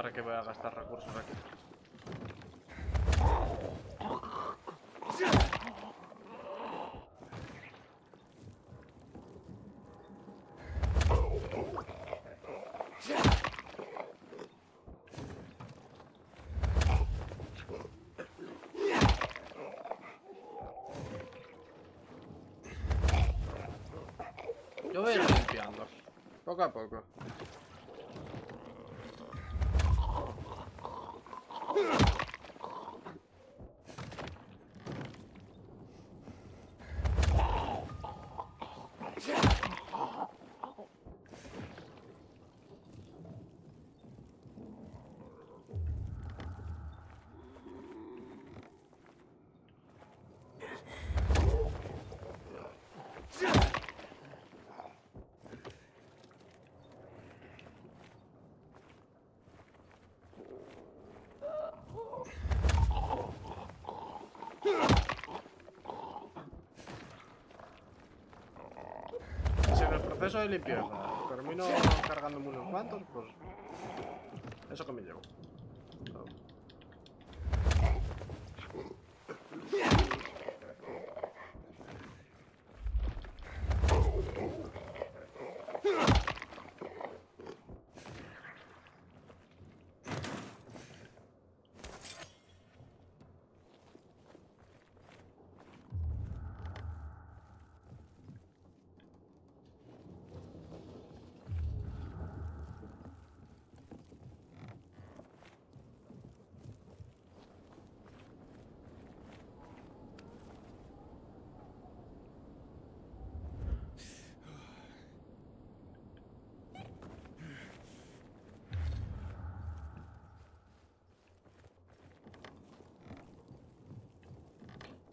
¿Para qué voy a gastar recursos aquí? Yo voy a ir limpiando. Poco a poco. Proceso de limpieza termino cargándome unos cuantos, pues eso que me llevo.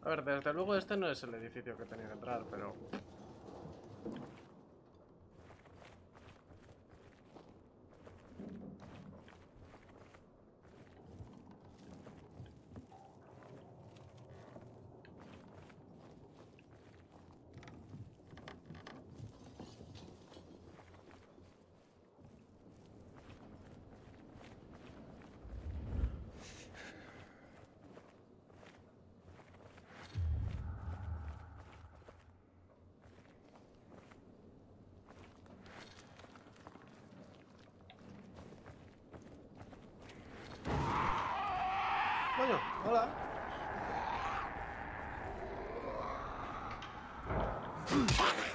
A ver, desde luego este no es el edificio que tenía que entrar, pero... 好啦。Hmm.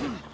Oh,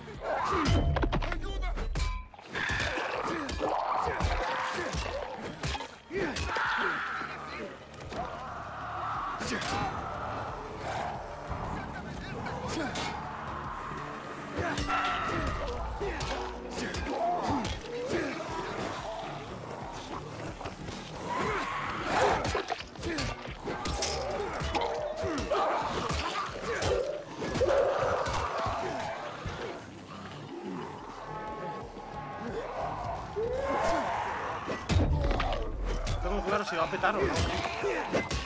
va a petar o no.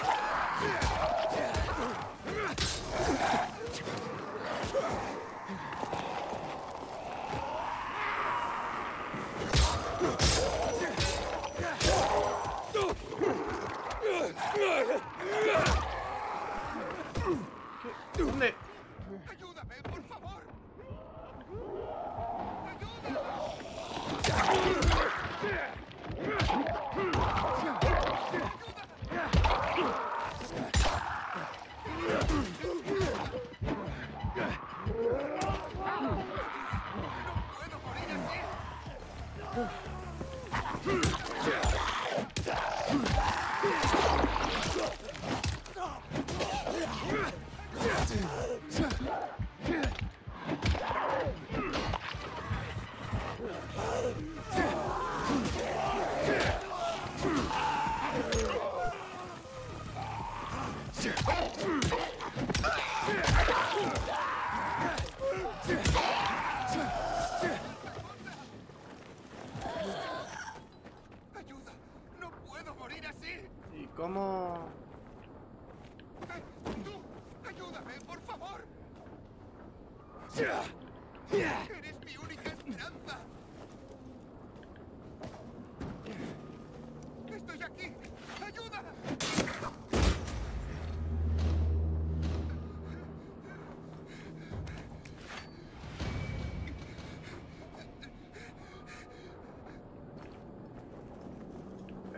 Oof.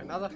nada.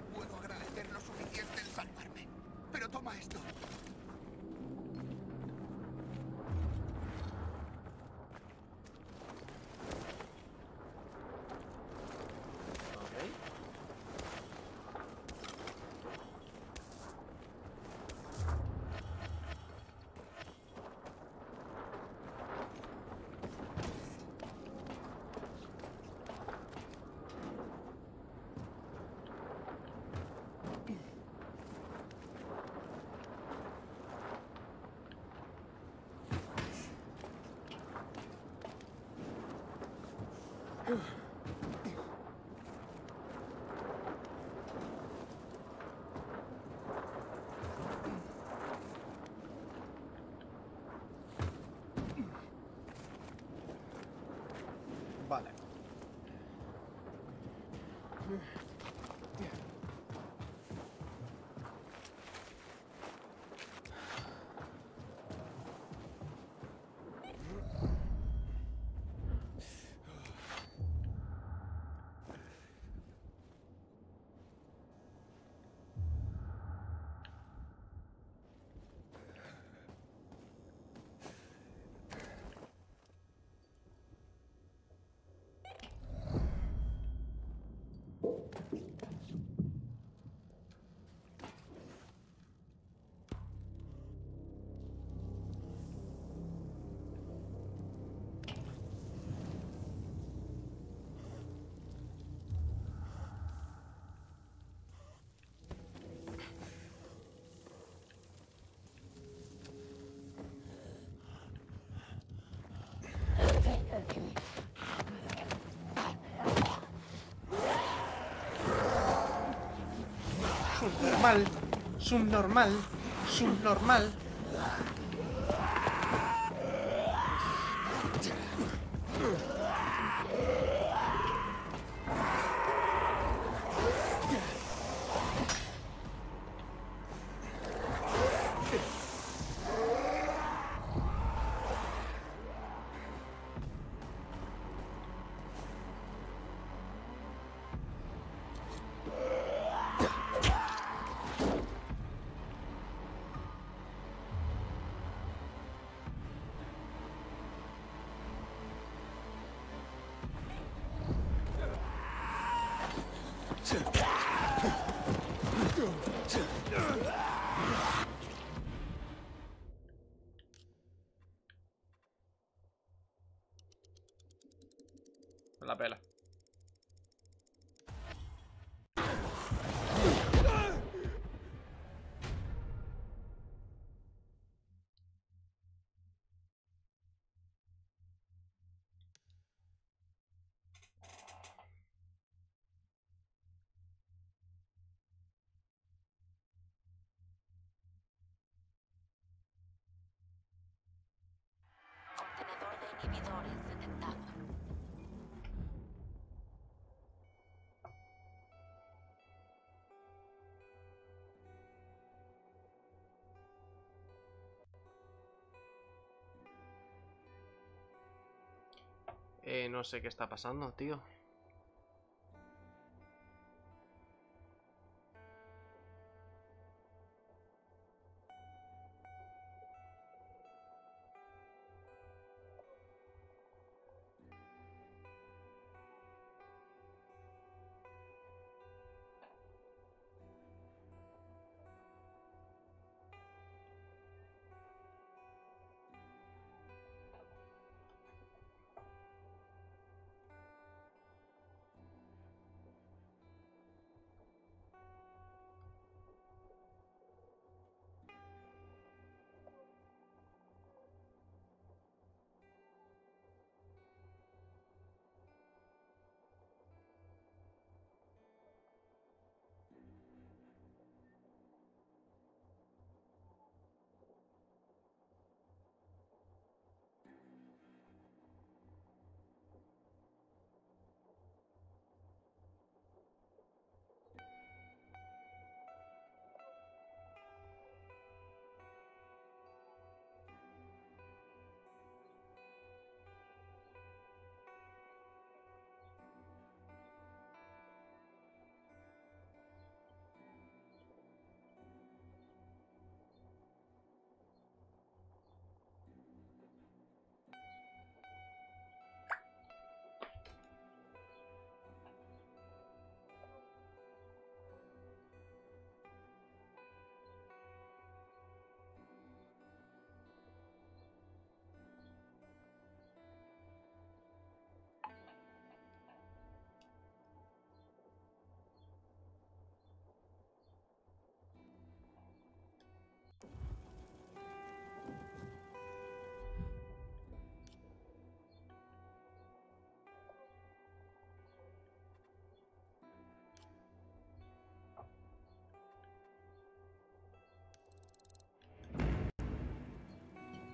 Ugh. normal, subnormal, subnormal. läpeillä. Eh, no sé qué está pasando, tío.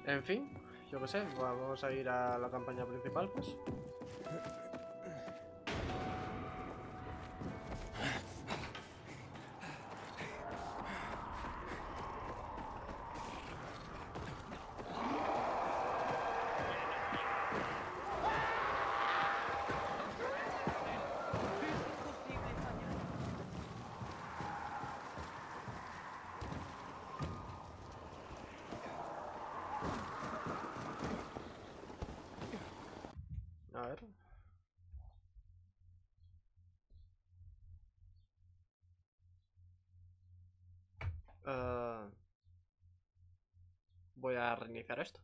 En fin, yo qué sé, vamos a ir a la campaña principal, pues. Voy a reiniciar esto.